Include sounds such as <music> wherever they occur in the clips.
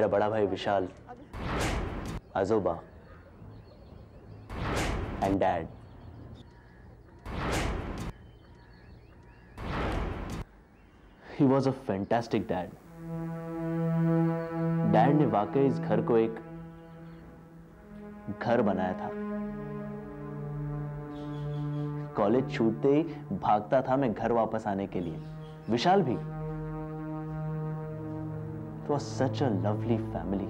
मेरा बड़ा भाई Vishal, Ajoba and dad he was a fantastic dad dad ने वाकई इस घर को एक घर बनाया था। कॉलेज छूटते ही भागता था मैं घर वापस आने के लिए। विशाल भी It was such a lovely family.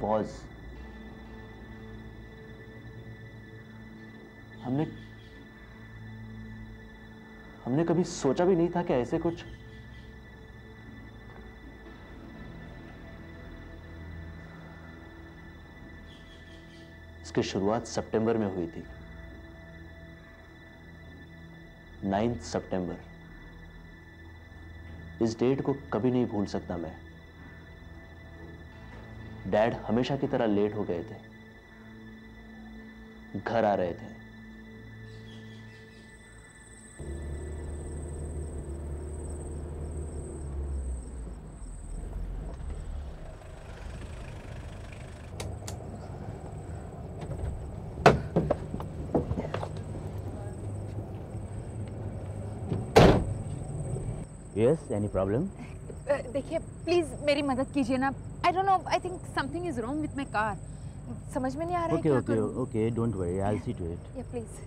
Was. हमने हमने कभी सोचा भी नहीं था कि ऐसे कुछ इसकी शुरुआत सितंबर में हुई थी नाइन्थ सितंबर इस डेट को कभी नहीं भूल सकता मैं। डैड हमेशा की तरह लेट हो गए थे। घर आ रहे थे। यस एनी प्रॉब्लम देखिए प्लीज़ मेरी मदद कीजिए ना। I don't know I think something is wrong with my car समझ में नहीं आ रहा है ओके क्या ओके करूँ? Okay don't worry I see to it या प्लीज़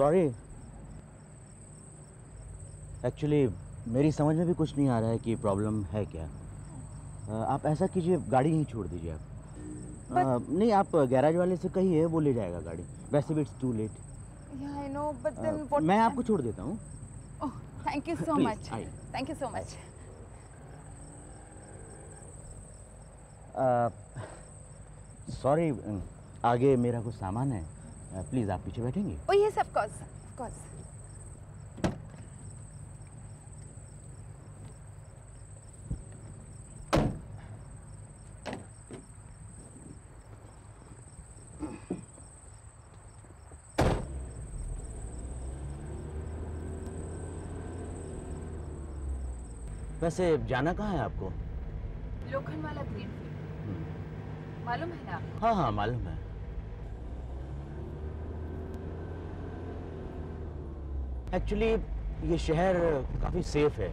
सॉरी एक्चुअली मेरी समझ में भी कुछ नहीं आ रहा है कि प्रॉब्लम है क्या। आप ऐसा कीजिए गाड़ी यहीं छोड़ दीजिए आप। नहीं आप गैराज वाले से कहिए वो ले जाएगा गाड़ी। वैसे भी इट्स टू लेट मैं आपको छोड़ देता हूँ। Thank you so much thank you so much sorry आगे मेरा कुछ सामान है। प्लीज़ आप पीछे बैठेंगे। ओह yes of course of course वैसे जाना कहाँ है आपको? लोखंड वाला ग्रीन फ़ील्ड। मालूम है ना आपको? हाँ हाँ मालूम है। एक्चुअली ये शहर काफ़ी सेफ़ है।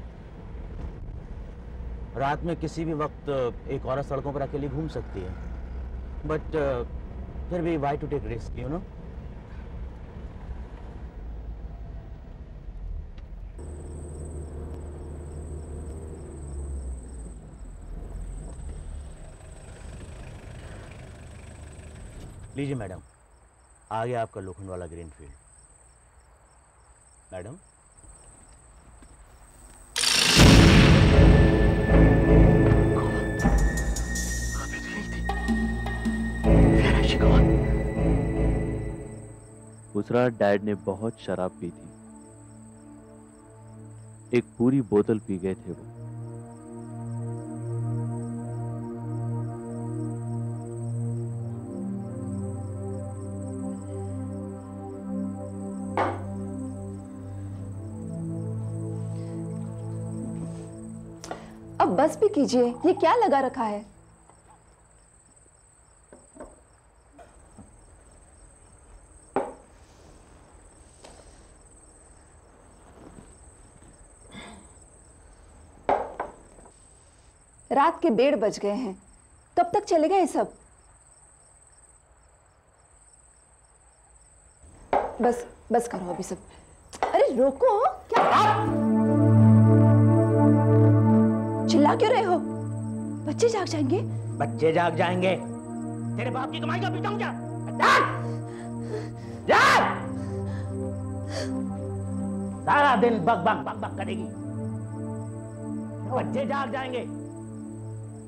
रात में किसी भी वक्त एक औरत सड़कों पर अकेली घूम सकती है। बट फिर भी why to take risk you know लीजिए मैडम आ गया आपका लोखंड वाला ग्रीन फ़ील्ड। मैडम। उस रात डैड ने बहुत शराब पी थी। एक पूरी बोतल पी गए थे वो। बस भी कीजिए। ये क्या लगा रखा है? रात के डेढ़ बज गए हैं। कब तक चलेगा ये सब? बस बस करो अभी सब। अरे, रोको। क्या? चिल्ला क्यों रहे हो? बच्चे जाग जाएँगे। बच्चे जाग जाएँगे। तेरे बाप की कमाई का पीछा हूँ क्या? जाग! जाग! सारा दिन बक बक बक बक करेगी। बच्चे जाग जाएँगे।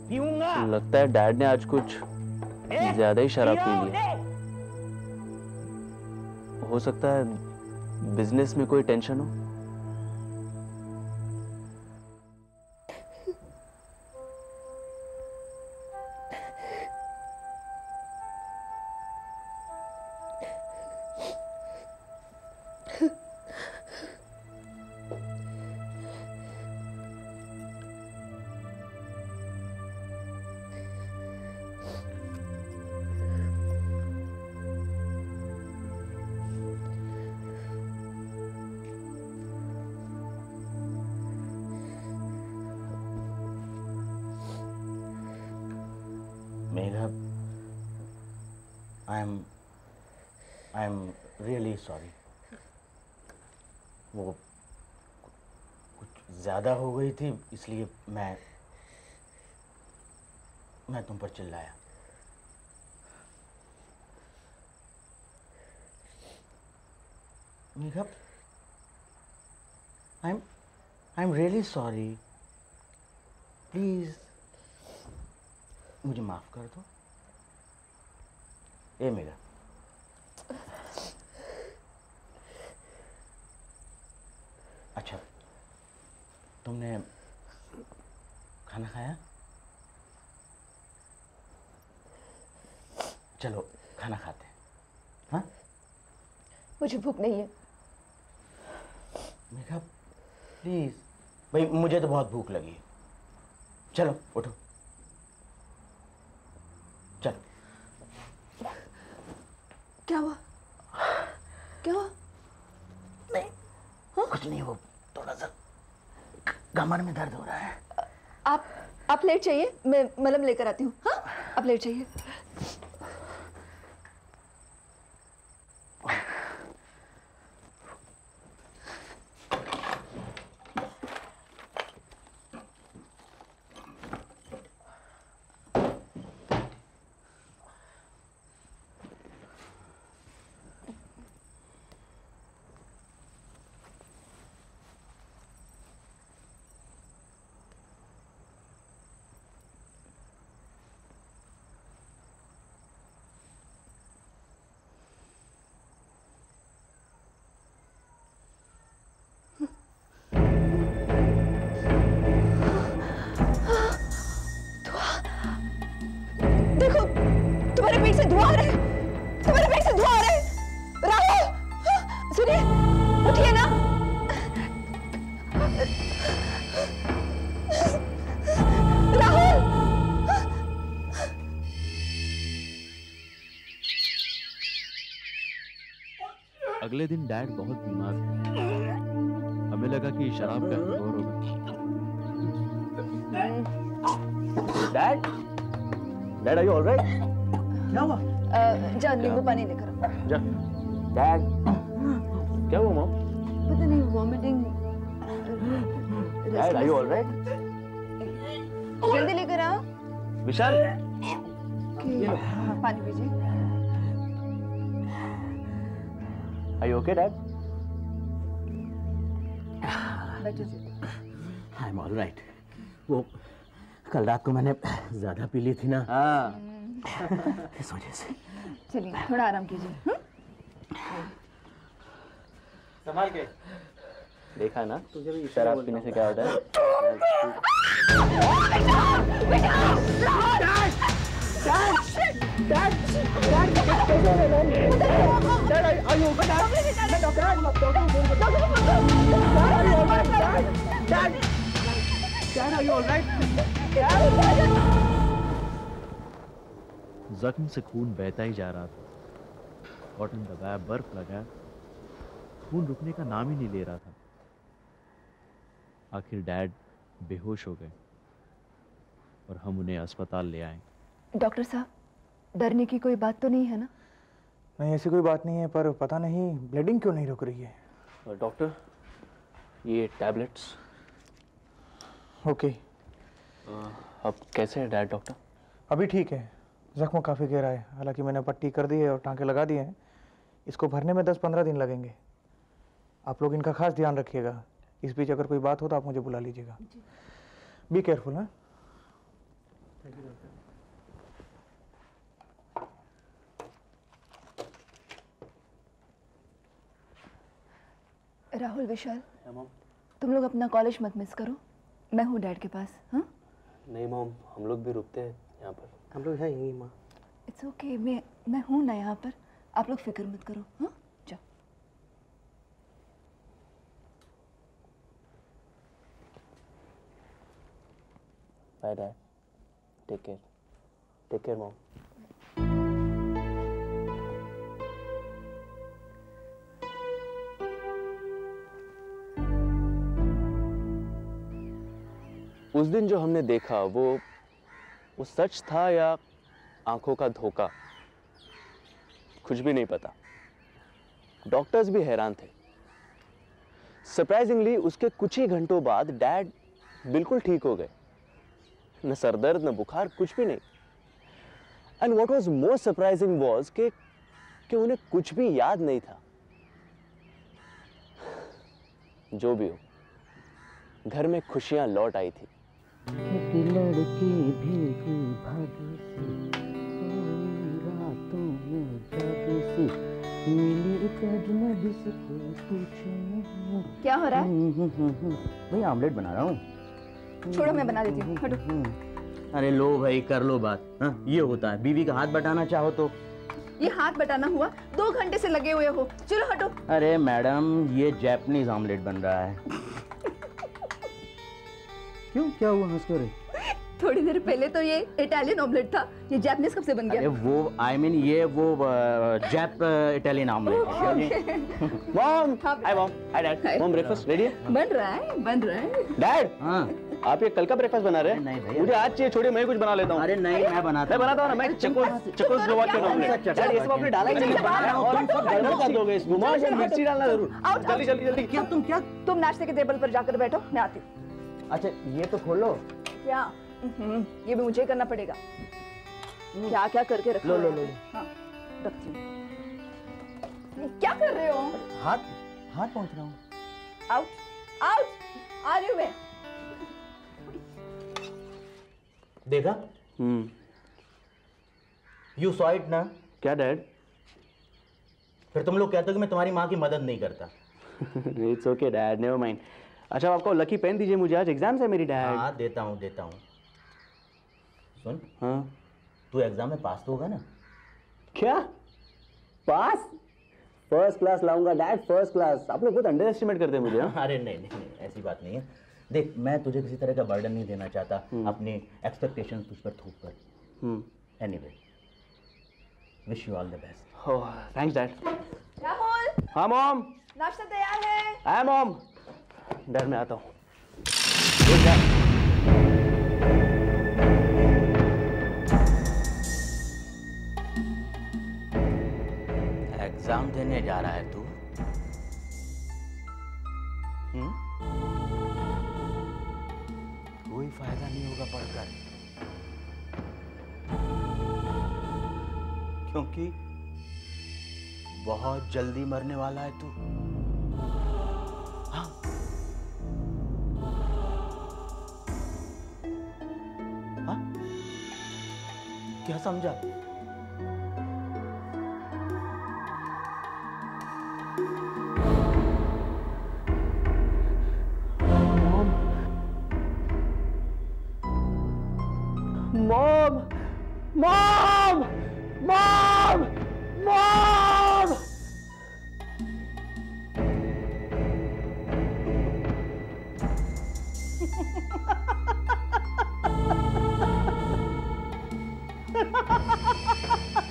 पीऊँगा। लगता है डैड ने आज कुछ ज़्यादा ही शराब पी ली। हो सकता है बिज़नेस में कोई टेंशन हो। हो गई थी, इसलिए मैं मैं तुम पर चिल्लाया। Megha I am I am really sorry please मुझे माफ़ कर दो। ए मेरा अच्छा तुमने खाना खाया? चलो खाना खाते हैं। हाँ? मुझे भूख नहीं है। मेघा प्लीज़ भाई मुझे तो बहुत भूख लगी है। चलो उठो। चलो। क्या हुआ? क्या हुआ? नहीं हा? कुछ नहीं वो थोड़ा सा कमर में दर्द हो रहा है। आप प्लेट लेट चाहिए? मैं मलम लेकर आती हूँ। हाँ? आप लेट चाहिए। अगले दिन डैड बहुत बीमार थे। हमें लगा कि शराब का दौर होगा। Dad? Dad are you alright क्या हुआ? जा नींबू पानी लेकर जा। डैड? क्या हुआ मॉम पता नहीं vomiting dad are you alright जल्दी लेकर आओ। विशाल? पानी पीजिए। आर यू ओके डैड बैठो आई एम ऑलराइट वो कल रात को मैंने ज़्यादा पी ली थी ना। हाँ। इस वजह से चलिए थोड़ा आराम कीजिए हम्म? संभाल के। देखा ना तुझे भी शराब पीने से क्या होता है? जख्म से खून बहता ही जा रहा था। कॉटन दबाया, बर्फ़ लगाया। खून रुकने का नाम ही नहीं ले रहा था। आखिर डैड बेहोश हो गए और हम उन्हें अस्पताल ले आए। डॉक्टर साहब डरने की कोई बात तो नहीं है ना? नहीं ऐसी कोई बात नहीं है पर पता नहीं ब्लीडिंग क्यों नहीं रुक रही है? डॉक्टर ये टैबलेट्स ओके अब कैसे है डैड डॉक्टर अभी ठीक है। जख्म काफ़ी गहरा है। हालाँकि मैंने पट्टी कर दी है और टांके लगा दिए हैं। इसको भरने में दस पंद्रह दिन लगेंगे। आप लोग इनका खास ध्यान रखिएगा। इस बीच अगर कोई बात हो तो आप मुझे बुला लीजिएगा। बी केयरफुल हाँ? राहुल विशाल। तुम लोग अपना कॉलेज मत मिस करो। मैं हूँ डैड के पास हाँ? नहीं मॉम हम लोग भी रुकते हैं यहाँ पर। हम लोग हैं यहीं माँ इट्स ओके मैं मैं हूँ ना यहाँ पर। आप लोग फ़िक्र मत करो हाँ? जाओ। Bye dad take care take care उस दिन जो हमने देखा, वो वो सच था या आँखों का धोखा? कुछ भी नहीं पता। डॉक्टर्स भी हैरान थे। सरप्राइजिंगली उसके कुछ ही घंटों बाद डैड बिल्कुल ठीक हो गए। न सरदर्द न बुखार, कुछ भी नहीं। And what was most surprising was के, कि उन्हें कुछ भी याद नहीं था। जो भी हो, घर में खुशियाँ लौट आई थी। एक लड़की भीगी भागी सी। सोई रातों में जागी सी। मिली एक अजनबी से कोई क्या हो रहा है? भाई आमलेट बना रहा हूँ। छोड़ो मैं बना देती हूँ। अरे लो भाई कर लो बात। हाँ ये होता है। बीवी का हाथ बटाना चाहो तो। ये हाथ बटाना हुआ? दो घंटे से लगे हुए हो। चलो हटो। अरे मैडम ये जैपनीज आमलेट बन रहा है। क्यों? क्या हुआ? हंस क्यों रही? थोड़ी देर पहले तो ये इटालियन ऑमलेट था। ये जापानीज कब से बन अरे गया वो आई I मीन mean, ये वो जैप इटालियन आमलेट है मॉम हाँ, hi mom hi dad. Mom breakfast ready है बन रहा है बन रहा है। डैड हाँ। आप ये कल का ब्रेकफास्ट बना रहे अरे नहीं हैं भैया। मुझे आज चाहिए छोड़िए मैं कुछ बना लेता हूँ। अरे नहीं मैं बनाता मैं बनाता हूँ ना मैं चको चको स्लोवाकियन ऑमलेट डैड ये सब आपने डाला ही नहीं। है और तुम सब गड़बड़ कर दोगे इसको मॉम मिर्ची डालना ज़रूर। जल्दी जल्दी जल्दी। क्या तुम क्या? तुम नाश्ते के टेबल पर जाकर बैठो मैं आती हूँ। अच्छा ये तो खोलो। क्या? हम्म, ये भी मुझे करना पड़ेगा। क्या क्या करके रखा लो, लो, लो, हाँ रखती हूँ। क्या कर रहे हो? हाथ हाथ पहुँच रहा हूँ। आउट आउट आ रही हूँ मैं। देखा? हम्म। यू सॉ इट ना? क्या डैड फिर तुम लोग कहते हो कि मैं तुम्हारी माँ की मदद नहीं करता। It's okay dad never mind अच्छा आपको लकी पेन दीजिए मुझे आज एग्ज़ाम है मेरी डैड हाँ देता हूँ देता हूँ। सुन हाँ। तू एग्ज़ाम में पास तो होगा ना? क्या? पास फ़र्स्ट क्लास लाऊँगा डैड फ़र्स्ट क्लास आप लोग बहुत अंडर एस्टिमेट करते हैं मुझे हाँ? <laughs> अरे नहीं नहीं नहीं ऐसी बात नहीं है। देख मैं तुझे किसी तरह का बर्डन नहीं देना चाहता। अपने एक्सपेक्टेशंस तुझ पर थूक कर। हम्म। Anyway wish you all the best oh thanks dad Rahul! हाँ मॉम नाश्ता तैयार है। आई मॉम डैड में आता हूँ। एग्ज़ाम देने जा रहा है तू? हम्म? कोई फ़ायदा नहीं होगा पढ़कर। क्योंकि बहुत जल्दी मरने वाला है तू। क्या समझा? मॉम। मॉम। मॉम। मॉम। भागते <laughs> ha ha ha ha ha ha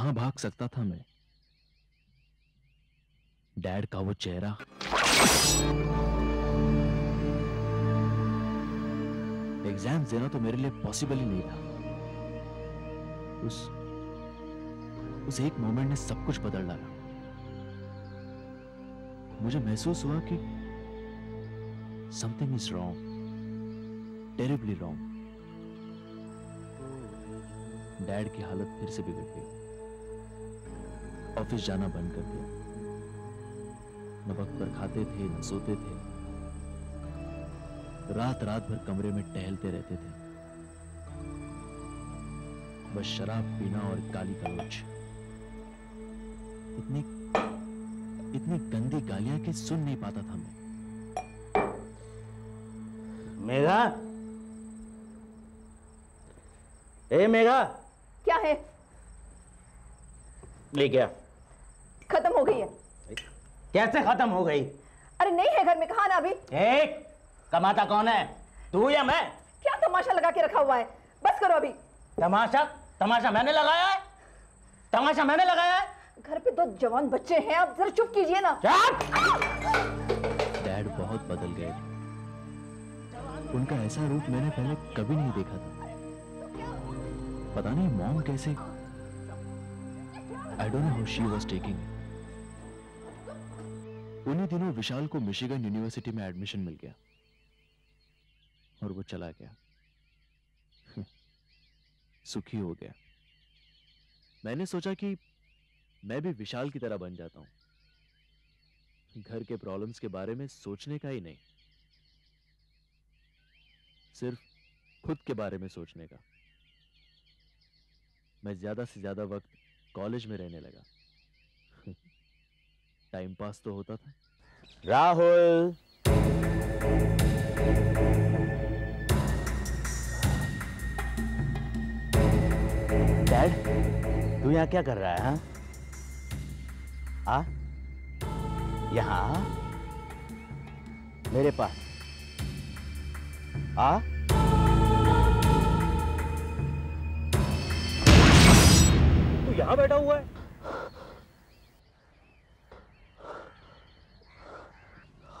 कहाँ भाग सकता था मैं? डैड का वो चेहरा। एग्ज़ाम देना तो मेरे लिए पॉसिबल ही नहीं था। उस उस एक मोमेंट ने सब कुछ बदल डाला। मुझे महसूस हुआ कि something is wrong terribly wrong dad की हालत फिर से बिगड़ गई। ऑफ़िस जाना बंद कर दिया। न वक्त पर खाते थे न सोते थे। रात रात भर कमरे में टहलते रहते थे। बस शराब पीना और गाली गलौज। इतनी इतनी गंदी गालियाँ कि सुन नहीं पाता था मैं। मेघा? ए मेघा? क्या है? ले गया। खत्म हो गई है। कैसे खत्म हो गई? अरे नहीं है घर में कहा ना अभी? ए कमाता कौन है? तू या मैं? क्या तमाशा लगा के रखा हुआ है? बस करो अभी। तमाशा? तमाशा मैंने लगाया है? तमाशा मैंने लगाया है? घर पे दो जवान बच्चे हैं आप जरा चुप कीजिए ना। चुप! डैड बहुत बदल गए। उनका ऐसा रूप मैंने पहले कभी नहीं देखा था। पता नहीं मॉम कैसे I don't know how she was taking उन्हीं दिनों विशाल को मिशिगन यूनिवर्सिटी में एडमिशन मिल गया। और वो चला गया। सुखी हो गया। मैंने सोचा कि मैं भी विशाल की तरह बन जाता हूँ। घर के प्रॉब्लम्स के बारे में सोचने का ही नहीं। सिर्फ़ खुद के बारे में सोचने का। मैं ज़्यादा से ज़्यादा वक्त कॉलेज में रहने लगा। <laughs> टाइम पास तो होता था। राहुल। डैड तू यहाँ क्या कर रहा है हाँ? आ? यहाँ मेरे पास। आ? तू यहाँ बैठा हुआ है?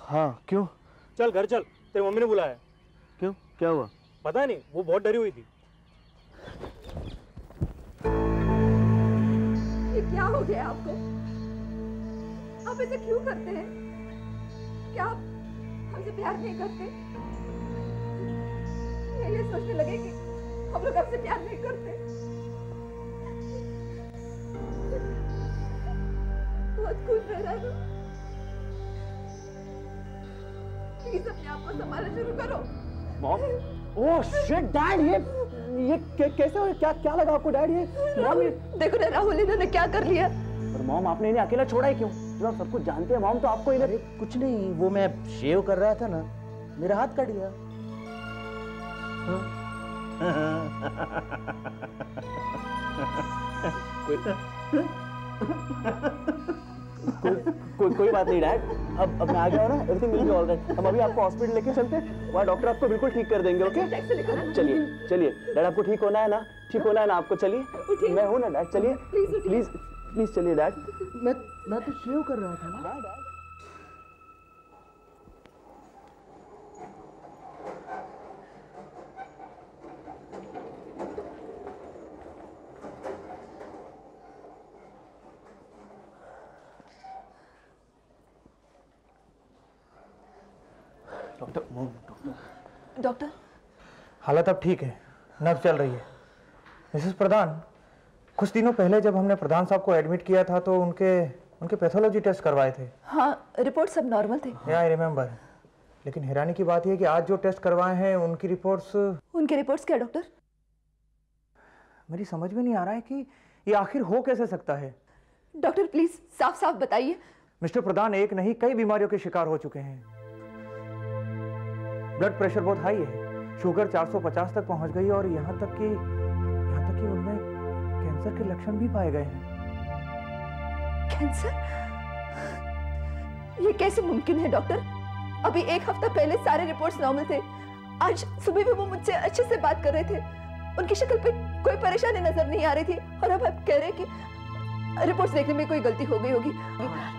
हाँ क्यों? चल घर चल तेरी मम्मी ने बुलाया। क्यों? क्या हुआ? पता नहीं वो बहुत डरी हुई थी। ये क्या हो गया आपको? आप ऐसे क्यों करते हैं? क्या आप हमसे प्यार नहीं करते? या ये सोचने लगे कि हम लोग आपसे प्यार नहीं करते। बहुत खुश रह रहा है ना। प्लीज़ अपने आप को संभालना शुरू करो। मॉम ओह शिट डैड ये ये कैसे हो? क्या क्या लगा आपको डैड ये? मॉम देखो ना राहुल इन्होंने क्या कर लिया? पर मॉम आपने इन्हें अकेला छोड़ा है क्यों? जब आप सब कुछ जानते हैं मॉम तो आपको इन्हें कुछ नहीं वो मैं शेव कर रहा था ना। मेरा हाथ कट गया। <laughs> कोई कोई कोई बात नहीं डैड। अब अब मैं आ गया हूँ ना एवरीथिंग विल बी ऑलराइट हम अभी आपको हॉस्पिटल लेके चलते हैं वहाँ डॉक्टर आपको बिल्कुल ठीक कर देंगे ओके चलिए चलिए। डैड आपको ठीक होना है ना? ठीक होना है ना आपको? चलिए। मैं हूँ ना डैड चलिए। प्लीज़ प्लीज़ चलिए डैड। मैं मैं तो शेव कर रहा था ना डॉक्टर मॉम डॉक्टर डॉक्टर हालत अब ठीक है नर्व चल रही है। मिसेस प्रधान कुछ दिनों पहले जब हमने प्रधान साहब को एडमिट किया था तो उनके उनके पैथोलॉजी टेस्ट करवाए थे। हाँ रिपोर्ट सब नॉर्मल थे। आई रिमेम्बर लेकिन हैरानी की बात यह कि आज जो टेस्ट करवाए हैं उनकी रिपोर्ट्स उनके रिपोर्ट्स क्या डॉक्टर मेरी समझ में नहीं आ रहा है कि ये आखिर हो कैसे सकता है। डॉक्टर प्लीज़ साफ़ साफ़ बताइए। मिस्टर प्रधान एक नहीं कई बीमारियों के शिकार हो चुके हैं। ब्लड प्रेशर बहुत हाई है। शुगर 450 तक पहुँच गई और यहाँ तक कि, यहाँ तक कि उनमें कैंसर के लक्षण भी पाए गए हैं। कैंसर? ये कैसे मुमकिन है, डॉक्टर? अभी एक हफ़्ता पहले सारे रिपोर्ट्स नॉर्मल थे। आज सुबह भी वो मुझसे अच्छे से बात कर रहे थे। उनकी शक्ल पे कोई परेशानी नज़र नहीं आ रही थी। और अब आप कह रहे हैं कि रिपोर्ट्स देखने में कोई गलती हो गई होगी।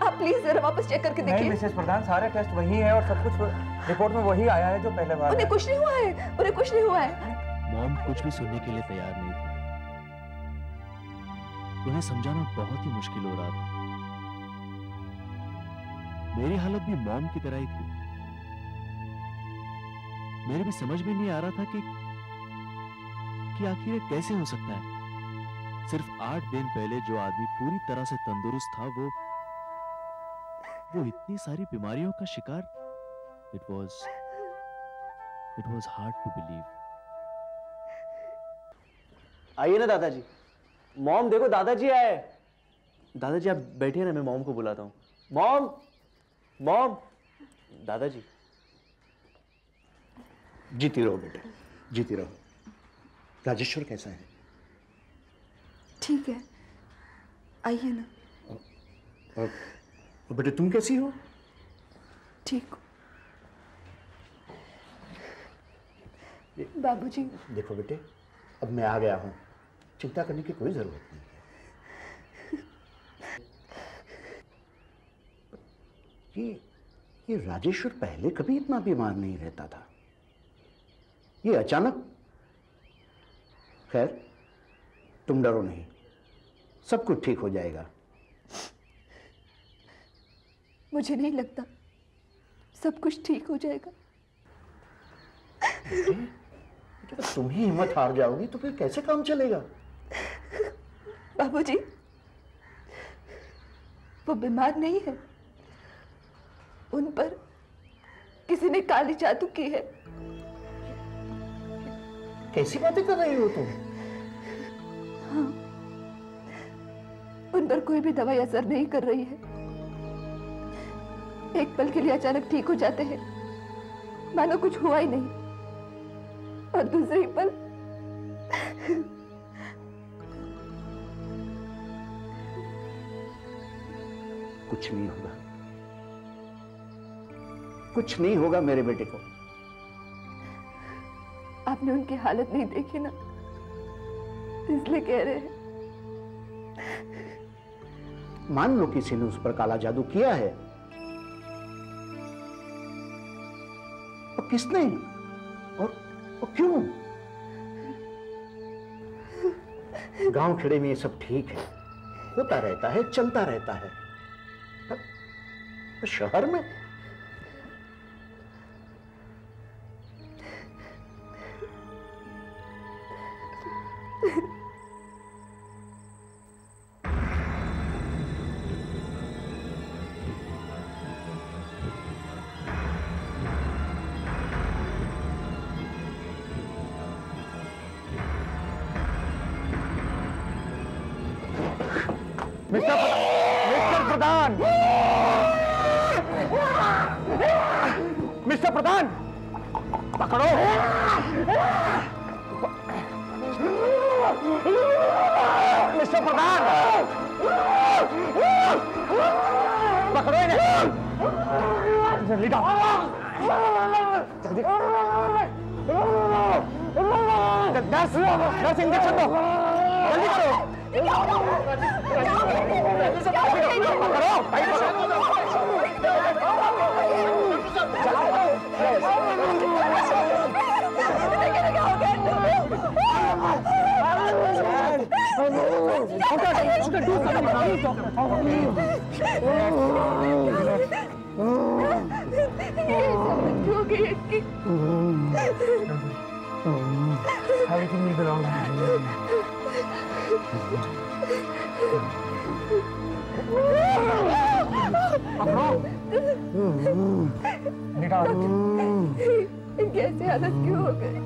आप प्लीज़ जरा वापस चेक करके नहीं देखिए। मिसेस प्रधान सारे टेस्ट वही है और सब कुछ रिपोर्ट में वही आया है जो पहले बार उन्हें कुछ नहीं हुआ है उन्हें कुछ नहीं हुआ है। मॉम कुछ भी सुनने के लिए तैयार नहीं थी। उन्हें समझाना बहुत ही मुश्किल हो रहा था। मेरी हालत भी मॉम की तरह ही थी। मेरे भी समझ में नहीं आ रहा था कि कि आखिर कैसे हो सकता है। सिर्फ़ आठ दिन पहले जो आदमी पूरी तरह से तंदुरुस्त था, वो वो इतनी सारी बीमारियों का शिकार। It was it was hard to believe आइए ना दादाजी। मॉम, देखो दादाजी आए दादाजी, आप बैठिए ना, मैं मॉम को बुलाता हूँ। Mom mom. दादाजी। जीती रहो बेटे, जीती रहो। राजेश्वर कैसा है? ठीक है। आइए ना। और, और बेटे तुम कैसी हो? ठीक बाबूजी। देखो बेटे अब मैं आ गया हूँ। चिंता करने की कोई ज़रूरत नहीं है। ये ये राजेश्वर पहले कभी इतना बीमार नहीं रहता था। ये अचानक खैर तुम डरो नहीं। सब कुछ ठीक हो जाएगा। मुझे नहीं लगता सब कुछ ठीक हो जाएगा। जब तुम ही हिम्मत हार जाओगी तो फिर कैसे काम चलेगा? बाबूजी वो बीमार नहीं है। उन पर किसी ने काली जादू की है। कैसी बातें कर रही हो तुम? उन पर कोई भी दवाई असर नहीं कर रही है। एक पल के लिए अचानक ठीक हो जाते हैं। मानो कुछ हुआ ही नहीं। और दूसरी पल कुछ नहीं होगा। कुछ नहीं होगा मेरे बेटे को। आपने उनकी हालत नहीं देखी ना? इसलिए कह रहे हैं। मान लो किसी ने उस पर काला जादू किया है। और किसने? और, और क्यों? गाँव खेड़े में ये सब ठीक है। होता रहता है चलता रहता है। शहर में mister mister Pradhan. Mister Pradhan, पकड़ो। मिस्टर प्रधान, पकड़ो इन्हें। जल्दी जल्दी। दस दस इंजेक्शन दो। जल्दी करो। पकड़ो भाई पकड़ो हो गई इसकी ऐसी हालत क्यों हो गई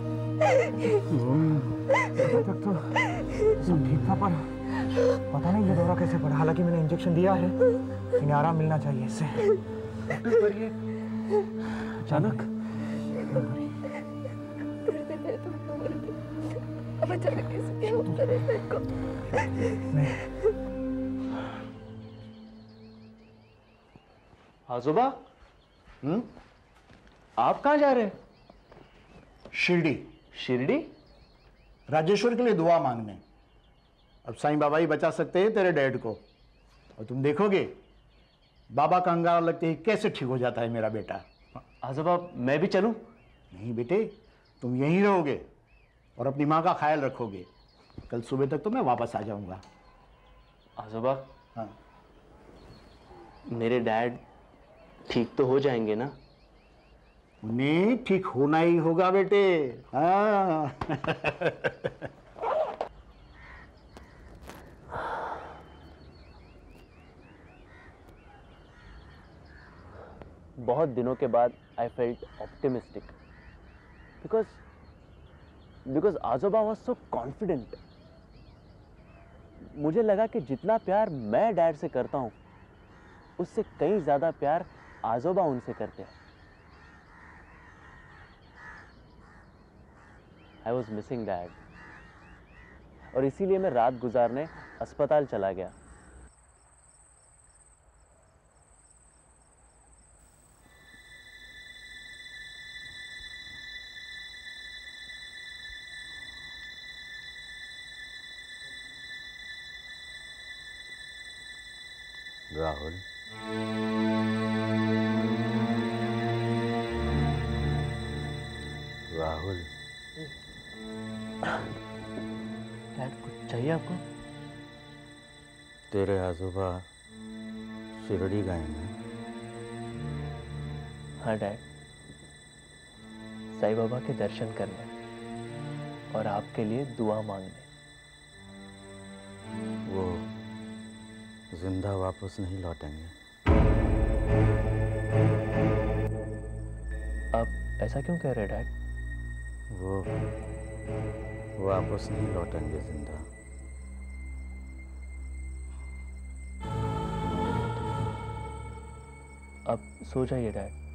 तक तो सब ठीक था पर पता नहीं ये दौरा कैसे पड़ा। हालाँकि मैंने इंजेक्शन दिया है इन्हें आराम मिलना चाहिए इससे। पर ये अचानक। है इनको आजोबा हम्म? आप कहाँ जा रहे हैं? शिरडी। शिरडी? राजेश्वर के लिए दुआ मांगने। अब साईं बाबा ही बचा सकते हैं तेरे डैड को। और तुम देखोगे बाबा का अंगारा लगते ही कैसे ठीक हो जाता है मेरा बेटा। आजोबा मैं भी चलूँ? नहीं बेटे तुम यहीं रहोगे। और अपनी माँ का ख्याल रखोगे। कल सुबह तक तो मैं वापस आ जाऊँगा। आजोबा? हाँ। मेरे डैड ठीक तो हो जाएँगे ना? उन्हें ठीक होना ही होगा बेटे। हाँ। बहुत दिनों के बाद I felt optimistic because because Ajoba was so confident मुझे लगा कि जितना प्यार मैं डैड से करता हूँ, उससे कहीं ज़्यादा प्यार आजोबा उनसे करते हैं। आई वॉज़ मिसिंग डैड और इसीलिए मैं रात गुजारने अस्पताल चला गया। आजोबा शिरडी गए हैं हाँ डैड। साईं बाबा के दर्शन करने और आपके लिए दुआ मांगने। वो ज़िंदा वापस नहीं लौटेंगे। आप ऐसा क्यों कह रहे डैड? वो वापस नहीं लौटेंगे ज़िंदा। आप सो जाइए डैड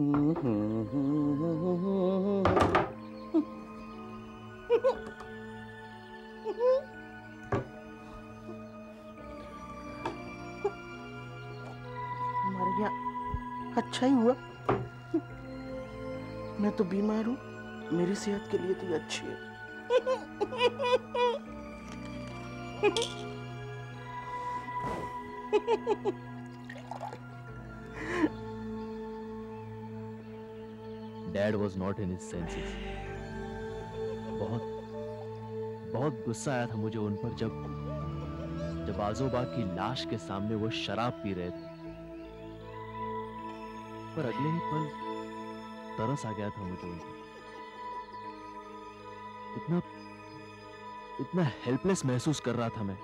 गया। अच्छा ही हुआ। मैं तो बीमार हूँ। मेरी सेहत के लिए तो ये अच्छी है। <laughs> Dad was not in his senses बहुत बहुत गुस्सा आया था मुझे उन पर जब जब आजोबा की लाश के सामने वो शराब पी रहे थे। पर अगले ही पल तरस आ गया था मुझे उन पर। इतना इतना हेल्पलेस महसूस कर रहा था मैं।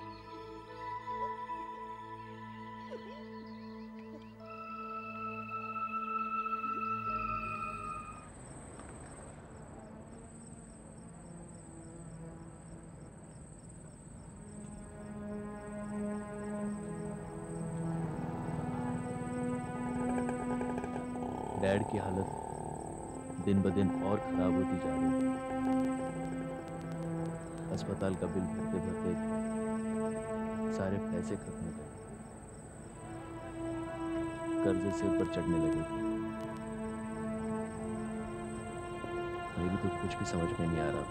होती जा रही है। अस्पताल का बिल भरते भरते सारे पैसे खत्म हो गए। कर्जे सिर पर चढ़ने लगे। मेरी तो कुछ भी समझ में नहीं आ रहा।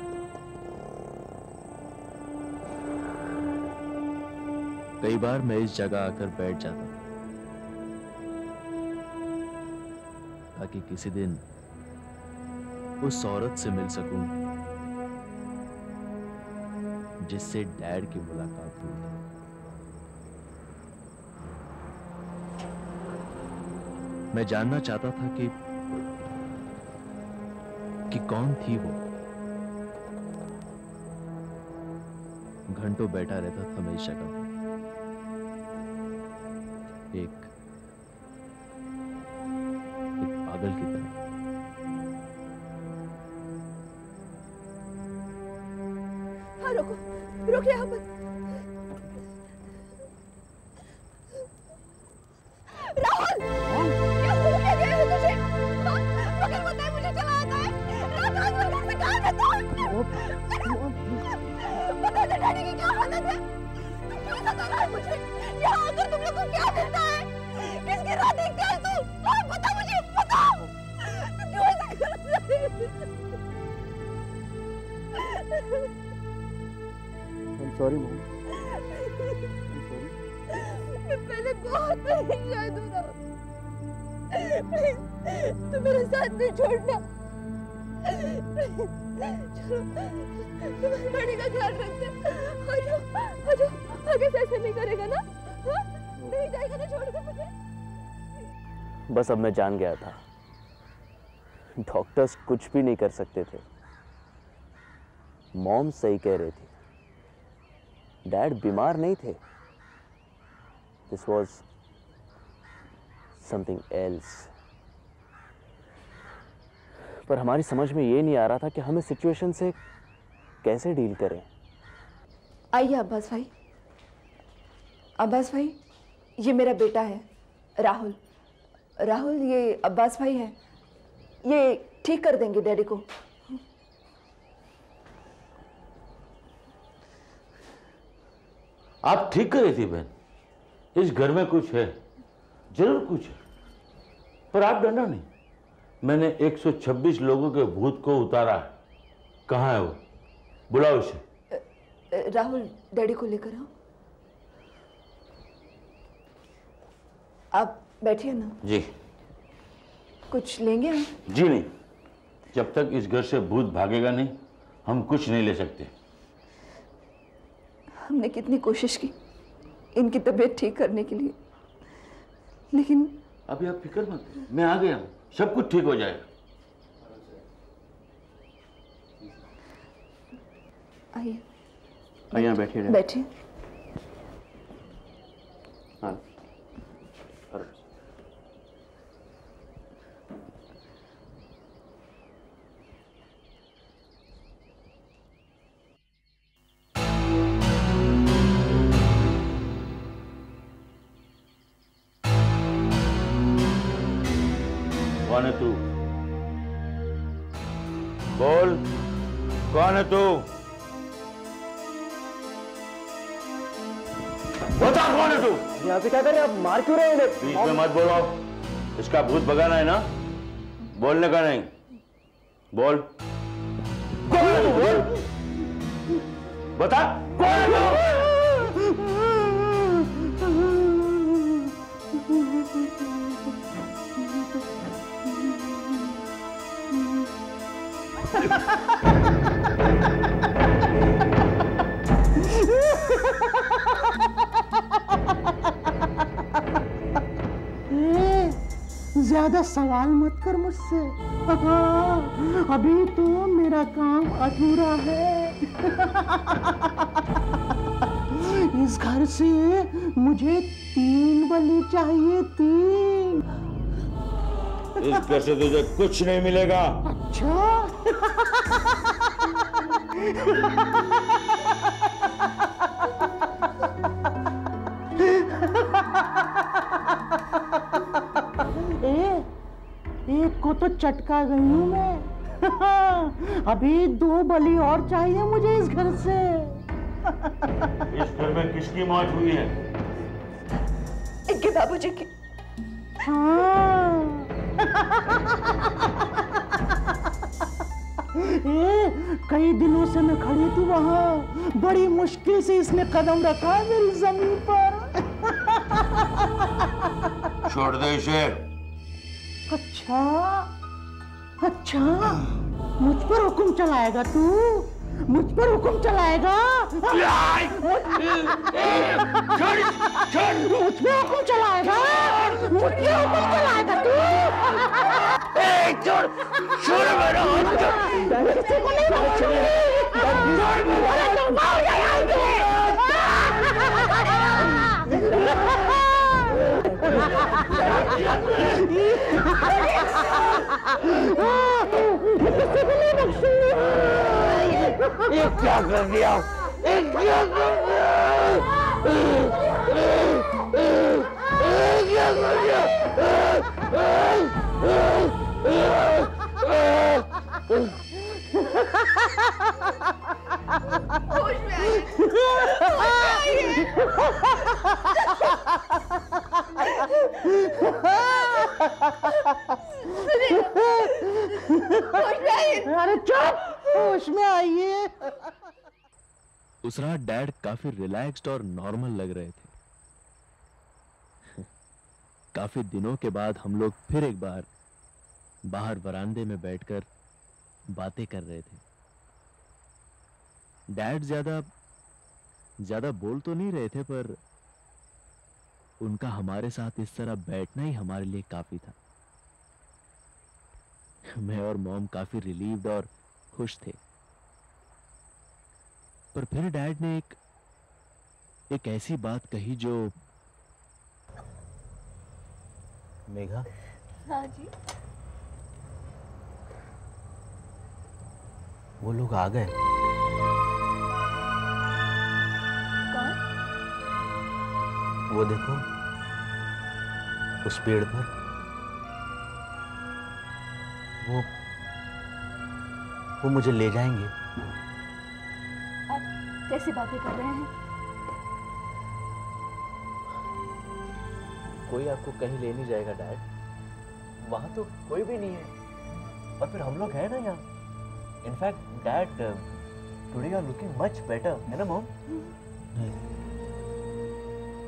कई बार मैं इस जगह आकर बैठ जाता ताकि किसी दिन उस औरत से मिल सकूँ, जिससे डैड की मुलाकात हुई। मैं जानना चाहता था कि कि कौन थी वो? घंटों बैठा रहता था मैं इस जगह पर एक एक पागल की I'm sorry, mom. मैं पहले बहुत परेशान हूँ ना। प्लीज़ तू मेरा साथ नहीं छोड़ना। चलो तुम्हारी बड़ी का ख्याल रखते आ जाओ आ जाओ आगे से ऐसा नहीं करेगा ना। हाँ? नहीं जाएगा ना छोड़ के मुझे। बस अब मैं जान गया था। डॉक्टर्स कुछ भी नहीं कर सकते थे। मॉम सही कह रही थी। डैड बीमार नहीं थे। दिस वॉज़ समथिंग एल्स पर हमारी समझ में ये नहीं आ रहा था कि हमें सिचुएशन से कैसे डील करें। आइए अब्बास भाई। अब्बास भाई, ये मेरा बेटा है, राहुल। राहुल, ये अब्बास भाई है। ये ठीक कर देंगे डैडी को। आप ठीक करे थी बहन। इस घर में कुछ है। ज़रूर कुछ है। पर आप डरना नहीं। मैंने 126 लोगों के भूत को उतारा है। कहाँ है वो? बुलाओ उसे राहुल डैडी को लेकर आओ। आप बैठिए ना। जी। कुछ लेंगे? हम जी नहीं। जब तक इस घर से भूत भागेगा नहीं हम कुछ नहीं ले सकते। हमने कितनी कोशिश की इनकी तबीयत ठीक करने के लिए। लेकिन अभी आप फ़िक्र मत मैं आ गया हूँ। सब कुछ ठीक हो जाएगा। आइए। आइए बैठिए। बैठिए। तू बता कौन है तू? यहाँ पे क्या कर रहे आप मार क्यों रहे हैं बीच में मत बोलो। इसका भूत भगाना है ना? बोलने का नहीं। बोल। बोल। बता। ज़्यादा सवाल मत कर मुझसे। अभी तो मेरा काम अधूरा है। <laughs> इस घर से मुझे तीन बलि चाहिए तीन। इस घर से तुझे कुछ नहीं मिलेगा। अच्छा। <laughs> चटका गई हूँ मैं। <laughs> अभी दो बलि और चाहिए मुझे इस घर से। <laughs> इस घर में किसकी मौत हुई है? इनके बाबूजी की। हाँ। <laughs> ए, कई दिनों से मैं खड़ी थी वहाँ। बड़ी मुश्किल से इसने कदम रखा है मेरी ज़मीन पर। छोड़ दे इसे। अच्छा। अच्छा मुझ पर हुक्म चलाएगा तू? मुझ पर हुक्म चलाएगा? मुझ पर हुक्म चलाएगा? मुझ पर हुक्म चलाएगा तू? किसी को नहीं ये क्या कर दिया ये क्या कर दिया क्या कर दिया होश में आइए होश में आइए अरे चुप! होश में आइए। उस रात डैड काफ़ी रिलैक्स्ड और नॉर्मल लग रहे थे। काफ़ी दिनों के बाद हम लोग फिर एक बार बाहर वरांदे में बैठकर बातें कर रहे थे। डैड ज़्यादा ज़्यादा बोल तो नहीं रहे थे, पर उनका हमारे साथ इस तरह बैठना ही हमारे लिए काफ़ी था। मैं और मॉम काफ़ी रिलीव्ड और खुश थे। पर फिर डैड ने एक एक ऐसी बात कही जो मेघा? हाँ जी। वो लोग आ गए। वो देखो उस पेड़ पर वो वो मुझे ले जाएँगे। आप कैसी बातें कर रहे हैं? कोई आपको कहीं ले नहीं जाएगा डैड। वहाँ तो कोई भी नहीं है। और फिर हम लोग हैं ना यहाँ। In fact dad today are looking much better है ना मॉम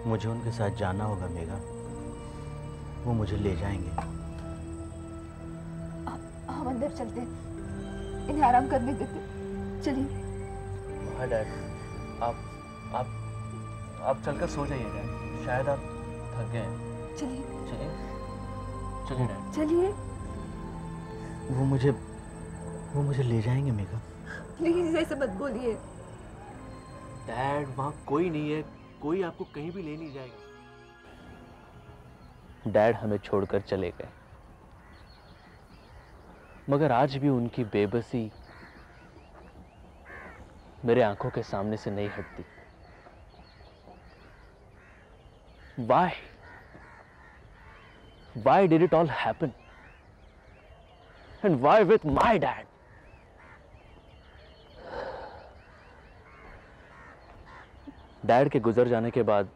मुझे उनके साथ जाना होगा मेघा। वो मुझे ले जाएँगे। हम अंदर चलते हैं। इन्हें आराम करने देते चलिए। हाँ डैड। आप आप आप चलकर सो जाइए डैड। शायद आप थक गए हैं। चलिए। चलिए। चलिए डैड। चलिए। वो मुझे वो मुझे ले जाएँगे मेघा। प्लीज़ ऐसे मत बोलिए। डैड वहाँ कोई नहीं है। कोई आपको कहीं भी ले नहीं जाएगा डैड हमें छोड़कर चले गए मगर आज भी उनकी बेबसी मेरे आँखों के सामने से नहीं हटती Why? Why did it all happen? And why with my dad? Dad के गुजर जाने के बाद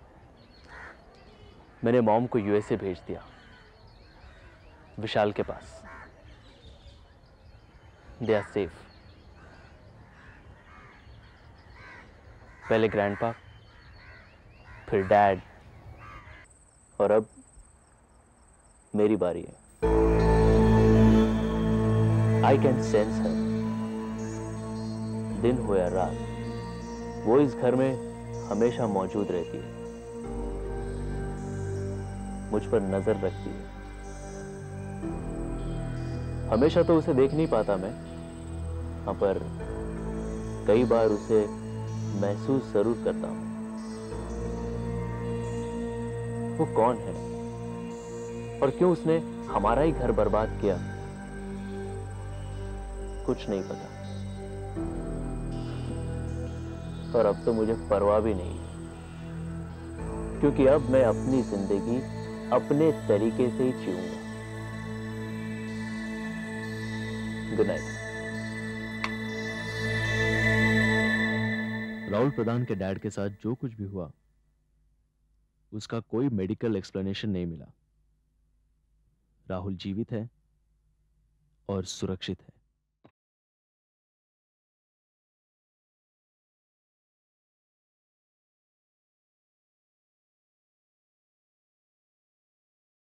मैंने मॉम को यूएसए भेज दिया, विशाल के पास। They are safe. पहले ग्रैंडपा फिर डैड, और अब मेरी बारी है। आई कैन सेंस है दिन हो या रात, वो इस घर में हमेशा मौजूद रहती है। मुझ पर नज़र रखती है। हमेशा तो उसे देख नहीं पाता मैं हाँ पर कई बार उसे महसूस ज़रूर करता हूँ। वो कौन है? और क्यों उसने हमारा ही घर बर्बाद किया? कुछ नहीं पता। और अब तो मुझे परवाह भी नहीं क्योंकि अब मैं अपनी ज़िंदगी अपने तरीके से ही जीऊँगा। गुड नाइट राहुल प्रधान के डैड के साथ जो कुछ भी हुआ, उसका कोई मेडिकल एक्सप्लेनेशन नहीं मिला। राहुल जीवित है और सुरक्षित है।